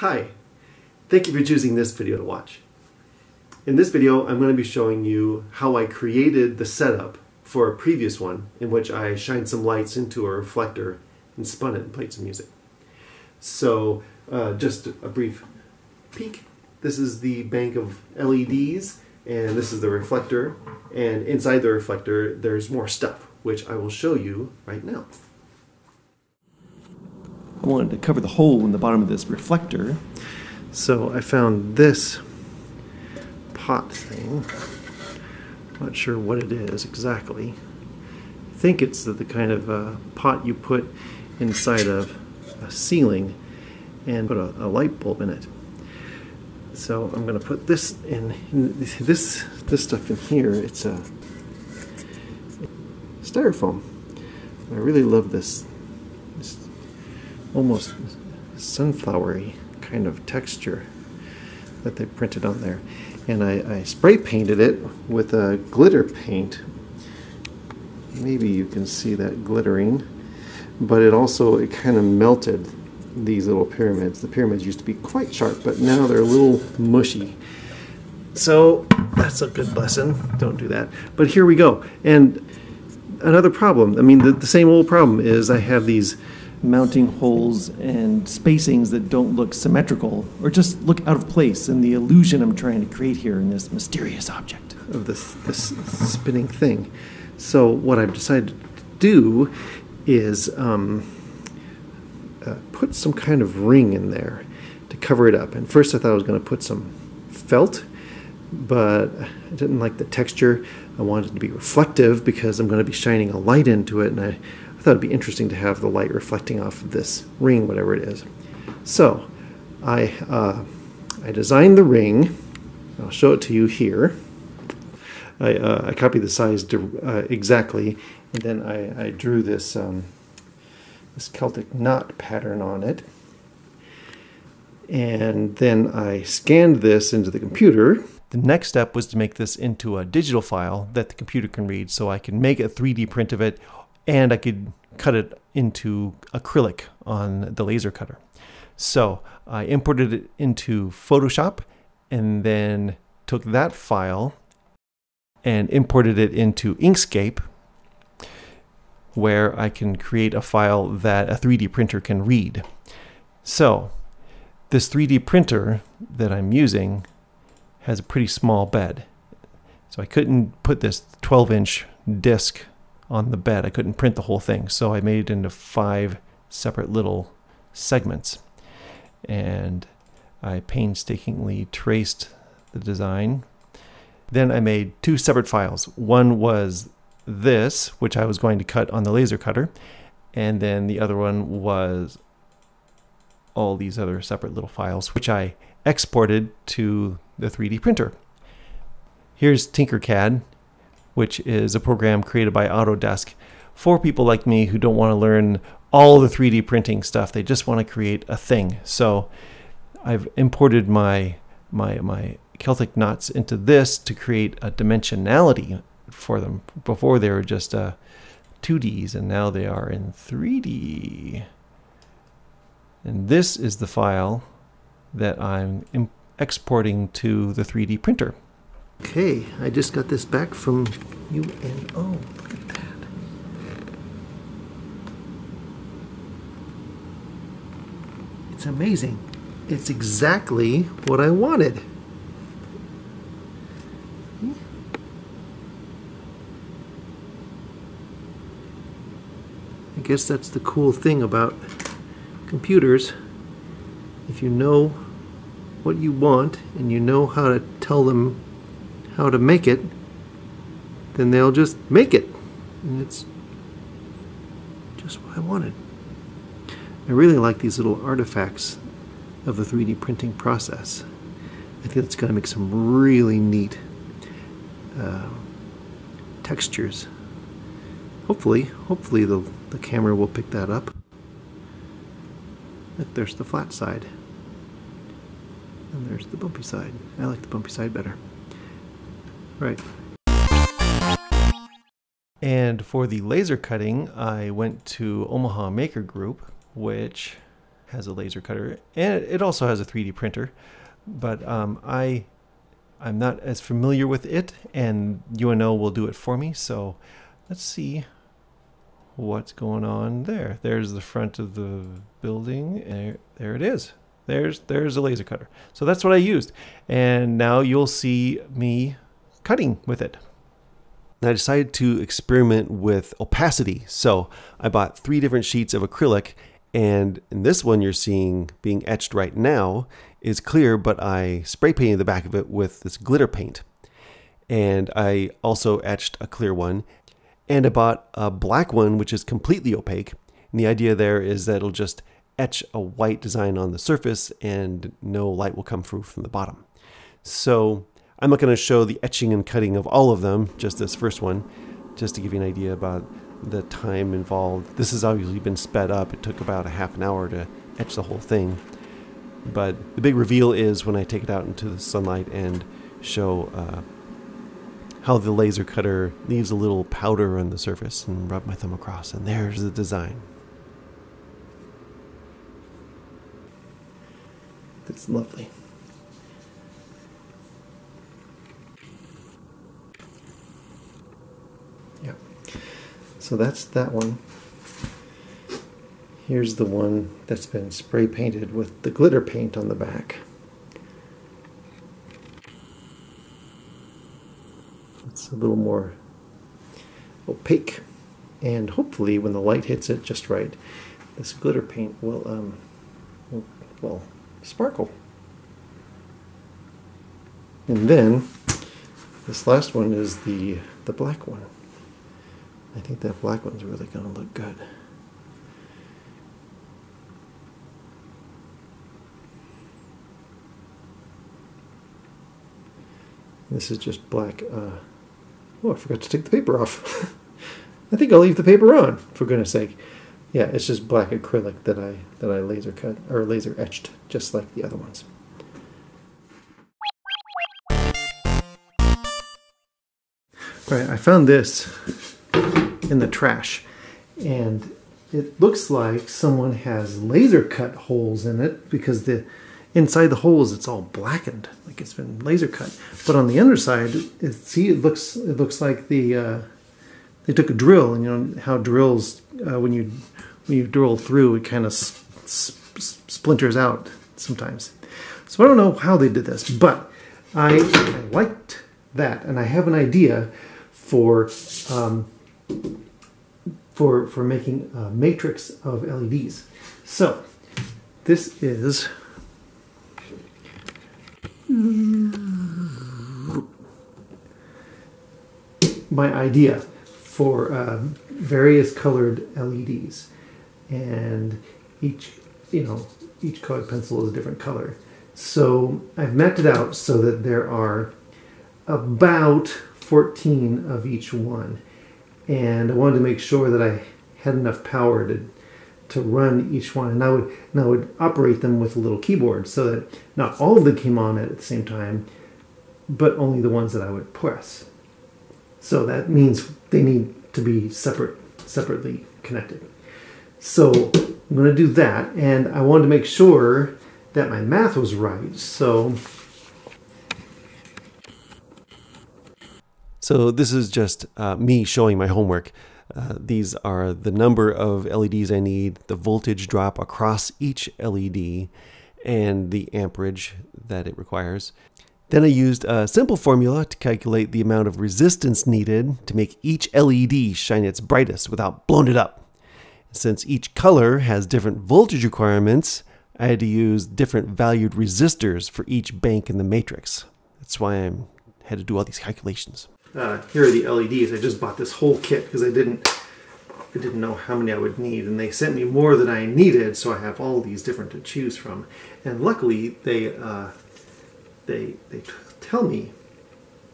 Hi, thank you for choosing this video to watch. In this video, I'm going to be showing you how I created the setup for a previous one in which I shined some lights into a reflector and spun it and played some music. So, uh, just a brief peek. This is the bank of LEDs, and this is the reflector. And inside the reflector, there's more stuff, which I will show you right now. Wanted to cover the hole in the bottom of this reflector, so I found this pot thing. Not sure what it is exactly. I think it's the, the kind of uh, pot you put inside of a ceiling and put a, a light bulb in it. So I'm going to put this in, in, this this stuff in here. It's a styrofoam. I really love this, this almost sunflowery kind of texture that they printed on there. And I, I spray painted it with a glitter paint. Maybe you can see that glittering, but it also it kind of melted these little pyramids. The pyramids used to be quite sharp, but now they're a little mushy. So that's a good lesson. Don't do that. But here we go. And another problem. I mean, the, the same old problem is I have these mounting holes and spacings that don't look symmetrical or just look out of place in the illusion I'm trying to create here in this mysterious object of this, this spinning thing. So what I've decided to do is um, uh, put some kind of ring in there to cover it up. And first I thought I was going to put some felt, but I didn't like the texture. I wanted it to be reflective because I'm going to be shining a light into it, and I, I thought it'd be interesting to have the light reflecting off of this ring, whatever it is. So I, uh, I designed the ring. I'll show it to you here. I, uh, I copied the size uh, exactly, and then I, I drew this um, this Celtic knot pattern on it. And then I scanned this into the computer. The next step was to make this into a digital file that the computer can read so I can make a 3D print of it and I could cut it into acrylic on the laser cutter. So I imported it into Photoshop and then took that file and imported it into Inkscape where I can create a file that a 3D printer can read. So this 3D printer that I'm using has a pretty small bed. So I couldn't put this 12 inch disc on the bed. I couldn't print the whole thing. So I made it into five separate little segments. And I painstakingly traced the design. Then I made two separate files. One was this, which I was going to cut on the laser cutter. And then the other one was all these other separate little files, which I exported to the 3D printer. Here's Tinkercad, which is a program created by Autodesk for people like me who don't want to learn all the 3D printing stuff. They just want to create a thing. So I've imported my my my Celtic knots into this to create a dimensionality for them. Before they were just uh, 2Ds, and now they are in 3D. And this is the file that I'm exporting to the 3D printer. Okay, I just got this back from UNO. Look at that. It's amazing. It's exactly what I wanted. I guess that's the cool thing about computers. If you know what you want and you know how to tell them how to make it, then they'll just make it. And it's just what I wanted. I really like these little artifacts of the 3D printing process. I think it's going to make some really neat uh, textures. Hopefully, hopefully the, the camera will pick that up. Look, there's the flat side. And there's the bumpy side. I like the bumpy side better. Right. And for the laser cutting, I went to Omaha Maker Group, which has a laser cutter, and it also has a 3D printer. But um, I, I'm not as familiar with it, and UNO will do it for me. So let's see what's going on there. There's the front of the building. And there it is. There's there's a laser cutter. So that's what I used. And now you'll see me cutting with it. I decided to experiment with opacity. So I bought three different sheets of acrylic and in this one you're seeing being etched right now is clear, but I spray painted the back of it with this glitter paint. And I also etched a clear one and I bought a black one, which is completely opaque. And the idea there is that it'll just etch a white design on the surface and no light will come through from the bottom. So I'm not going to show the etching and cutting of all of them, just this first one, just to give you an idea about the time involved. This has obviously been sped up. It took about a half an hour to etch the whole thing. But the big reveal is when I take it out into the sunlight and show uh, how the laser cutter leaves a little powder on the surface and rub my thumb across, and there's the design. It's lovely. Yeah. So that's that one. Here's the one that's been spray painted with the glitter paint on the back. It's a little more opaque and hopefully when the light hits it just right this glitter paint will um, will, will sparkle. And then this last one is the the black one. I think that black one's really going to look good. This is just black. Uh, oh, I forgot to take the paper off. I think I'll leave the paper on, for goodness sake. Yeah, it's just black acrylic that I that I laser cut or laser etched, just like the other ones. Right, I found this in the trash, and it looks like someone has laser cut holes in it because the inside the holes it's all blackened, like it's been laser cut. But on the underside, it, see, it looks it looks like the uh, they took a drill, and you know how drills uh, when you when you drill through, it kind of splinters out sometimes. So I don't know how they did this, but I, I liked that, and I have an idea for um, for for making a matrix of LEDs. So this is my idea for uh, various colored LEDs, and each you know each colored pencil is a different color. So I've mapped it out so that there are about 14 of each one. And I wanted to make sure that I had enough power to to run each one and I would and I would operate them with a little keyboard so that not all of them came on at the same time, but only the ones that I would press. So that means they need to be separate separately connected. So I'm going to do that and I wanted to make sure that my math was right. So So this is just uh, me showing my homework. Uh, these are the number of LEDs I need, the voltage drop across each LED, and the amperage that it requires. Then I used a simple formula to calculate the amount of resistance needed to make each LED shine its brightest without blowing it up. Since each color has different voltage requirements, I had to use different valued resistors for each bank in the matrix. That's why I had to do all these calculations uh, here are the LEDs. I just bought this whole kit because I didn't I didn't know how many I would need. And they sent me more than I needed so I have all these different to choose from. And luckily they uh, they they tell me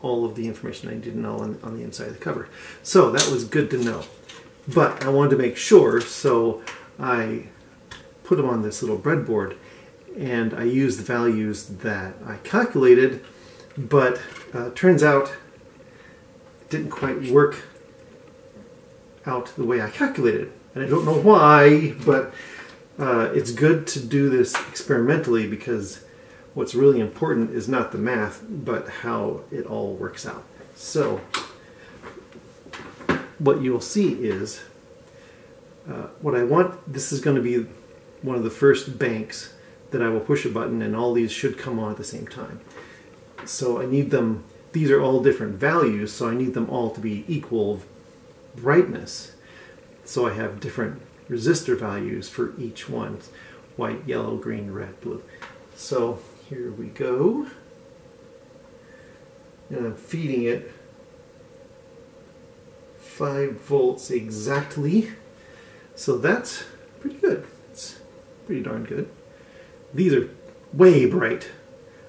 all of the information I didn't know on, on the inside of the cover. So that was good to know. But I wanted to make sure so I put them on this little breadboard and I used the values that I calculated but uh, turns out didn't quite work out the way I calculated. And I don't know why, but uh, it's good to do this experimentally because what's really important is not the math, but how it all works out. So, what you'll see is uh, what I want, this is going to be one of the first banks that I will push a button and all these should come on at the same time. So I need them, these are all different values, so I need them all to be equal brightness. So I have different resistor values for each one, white, yellow, green, red, blue. So here we go. And I'm feeding it 5 volts exactly. So that's pretty good. It's pretty darn good. These are way bright.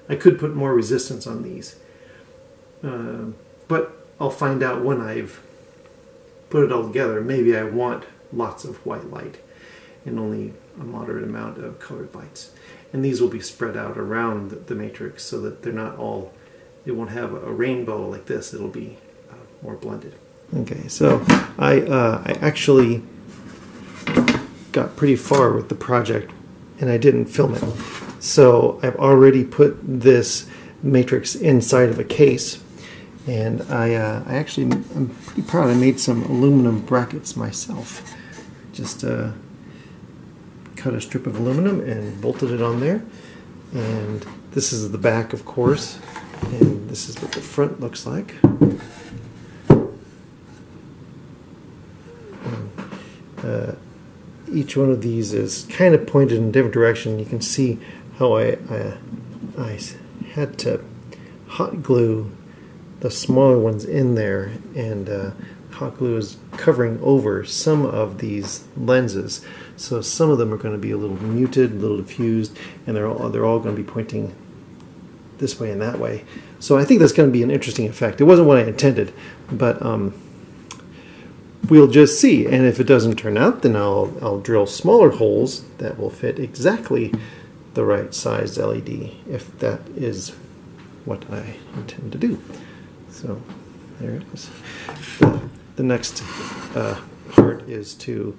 I could put more resistance on these. Uh, but I'll find out when I've put it all together. Maybe I want lots of white light and only a moderate amount of colored lights. And these will be spread out around the matrix so that they're not all, it won't have a rainbow like this, it'll be uh, more blended. Okay, so I, uh, I actually got pretty far with the project and I didn't film it. So I've already put this matrix inside of a case and I, uh, I actually, I'm pretty proud I made some aluminum brackets myself. Just uh, cut a strip of aluminum and bolted it on there. And this is the back, of course, and this is what the front looks like. Uh, each one of these is kind of pointed in a different direction. You can see how I, I, I had to hot glue the smaller ones in there and uh, hot glue is covering over some of these lenses. So some of them are going to be a little muted a little diffused and they're all, they're all going to be pointing this way and that way. So I think that's going to be an interesting effect. It wasn't what I intended but um, we'll just see. And if it doesn't turn out then I'll, I'll drill smaller holes that will fit exactly the right size LED if that is what I intend to do. So there it is. The, next uh, part is to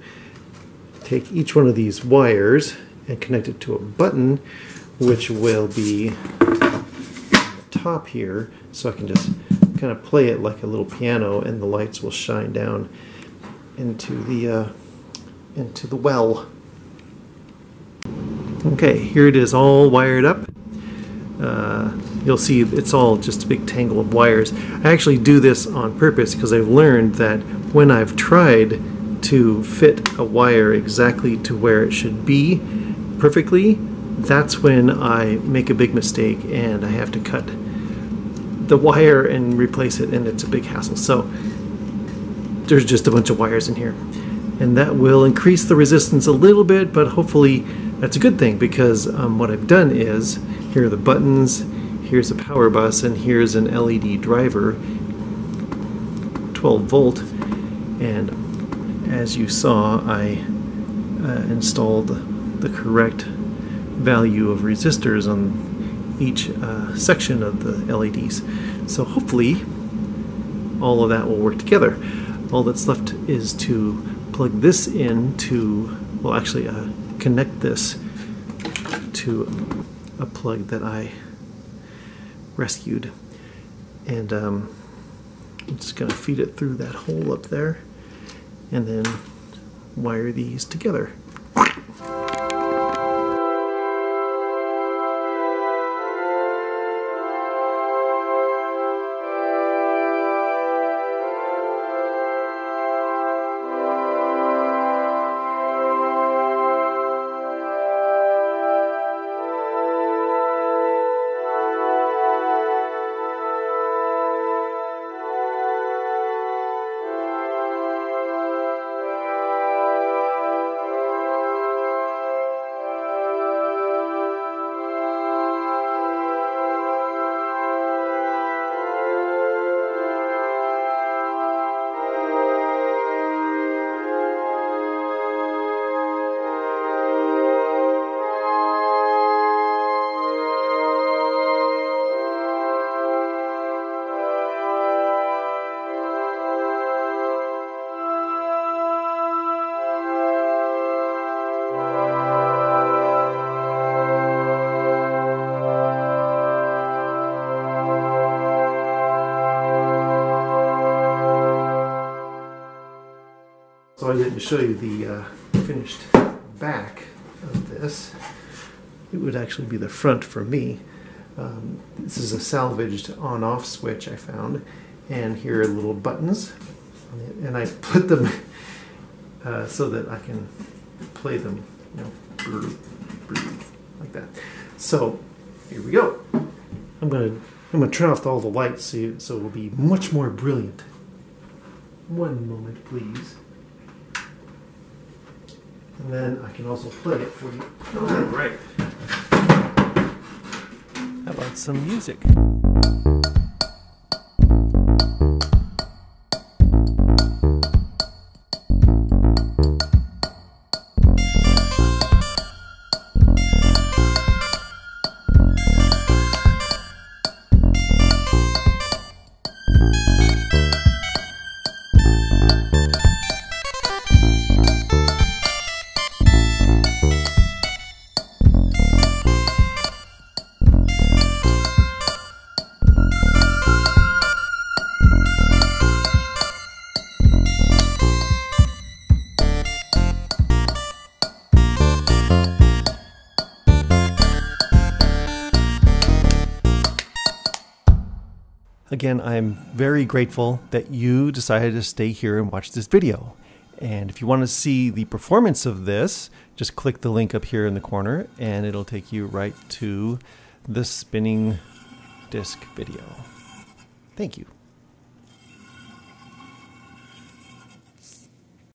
take each one of these wires and connect it to a button which will be top here so I can just kind of play it like a little piano and the lights will shine down into the uh, into the well. Okay, here it is all wired up. Uh, you'll see it's all just a big tangle of wires. I actually do this on purpose because I've learned that when I've tried to fit a wire exactly to where it should be perfectly, that's when I make a big mistake and I have to cut the wire and replace it and it's a big hassle. So there's just a bunch of wires in here. And that will increase the resistance a little bit, but hopefully that's a good thing because um, what I've done is here are the buttons, here's a power bus, and here's an LED driver, 12 volt. And as you saw, I uh, installed the correct value of resistors on each uh, section of the LEDs. So hopefully all of that will work together. All that's left is to plug this in to, well actually uh, connect this to a plug that I rescued. And um, I'm just going to feed it through that hole up there and then wire these together. So I didn't show you the uh, finished back of this. It would actually be the front for me. Um, this is a salvaged on-off switch I found, and here are little buttons, and I put them uh, so that I can play them, you know, like that. So here we go. I'm gonna I'm gonna turn off all the lights so, you, so it will be much more brilliant. One moment, please. And then I can also play it for you. All right. How about some music? Again, I'm very grateful that you decided to stay here and watch this video. And if you want to see the performance of this, just click the link up here in the corner and it'll take you right to the spinning disc video. Thank you.